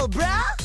go, bruh!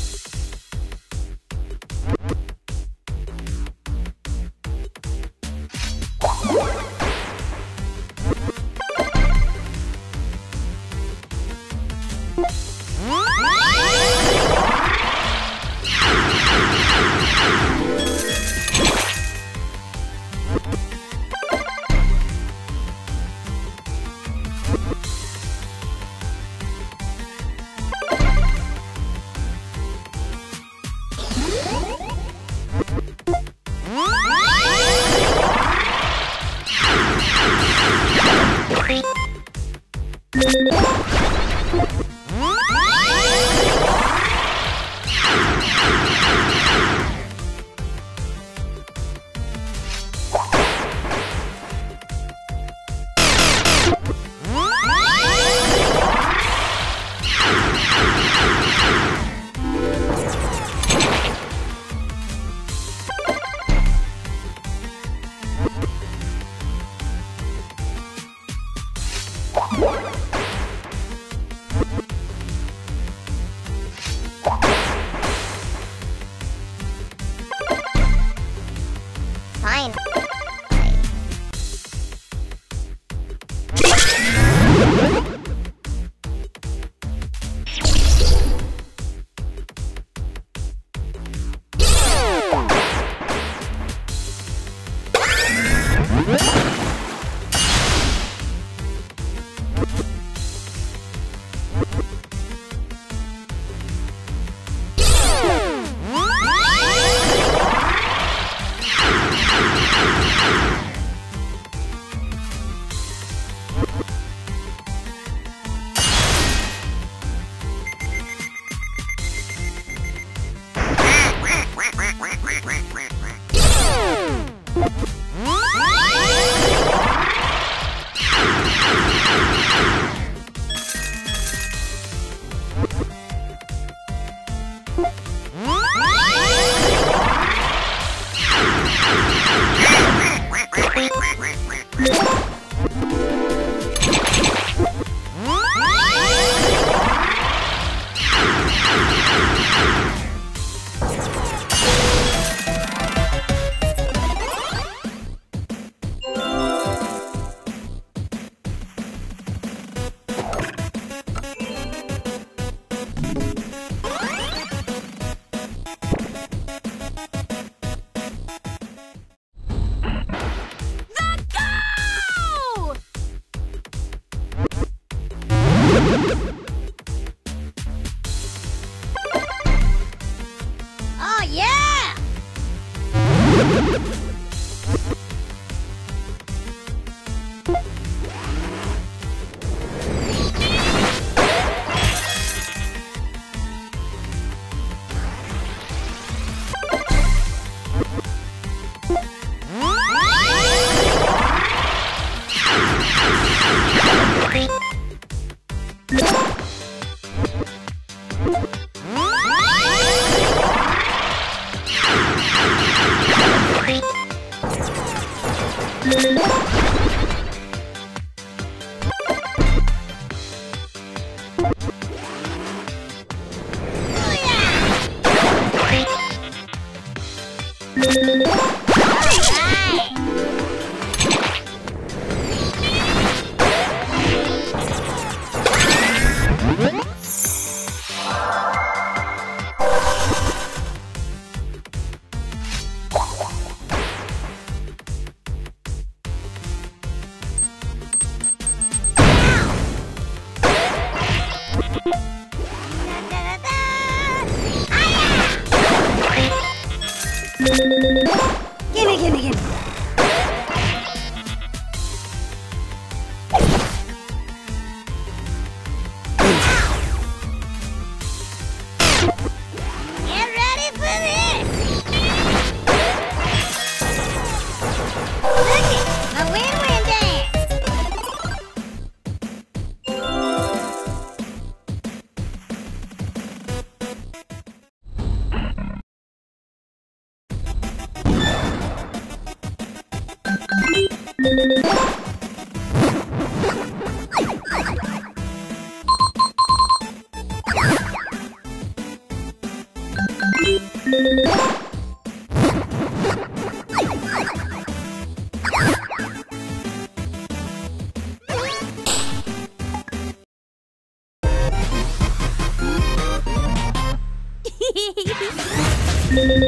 All right. あや Hehehehe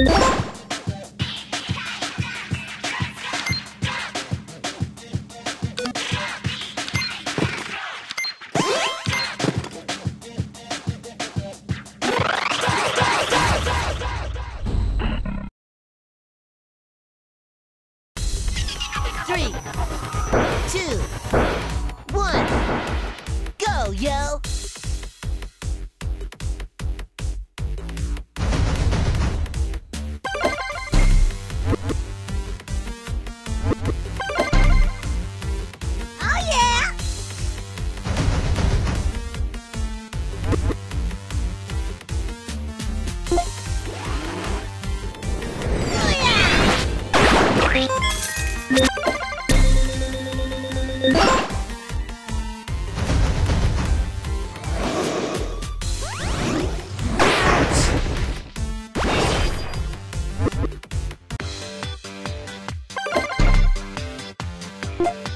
you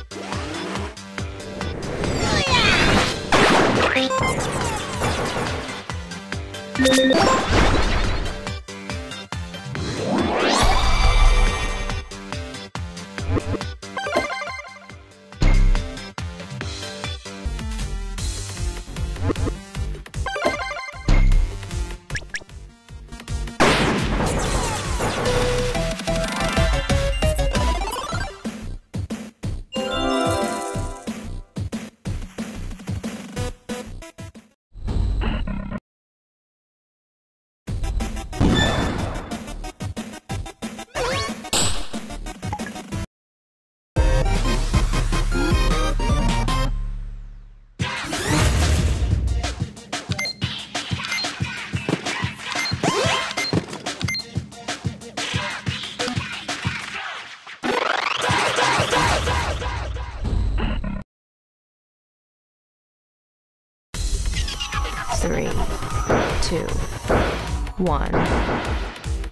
one.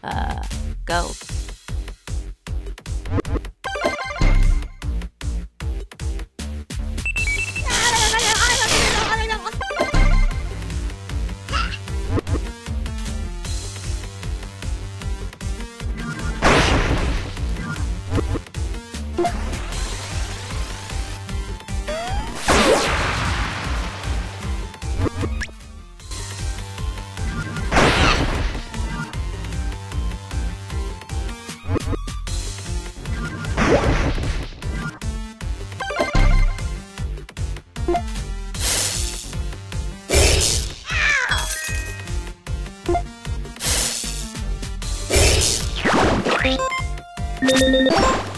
Uh, go. My feelings!